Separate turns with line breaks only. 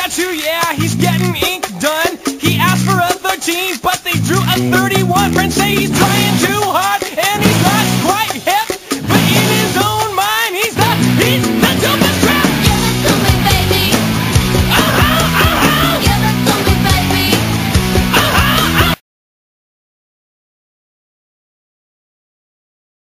tattoo, yeah, he's getting ink done. He asked for a 13, but they drew a 31. Friends say he's